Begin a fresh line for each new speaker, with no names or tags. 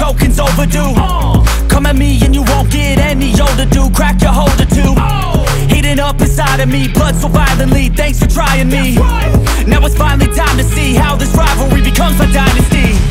Choking's overdue. Come at me and you won't get any older, dude. Crack your holder too. Heating up inside of me, blood so violently Thanks for trying me. Now it's finally time to see how this rivalry becomes my dynasty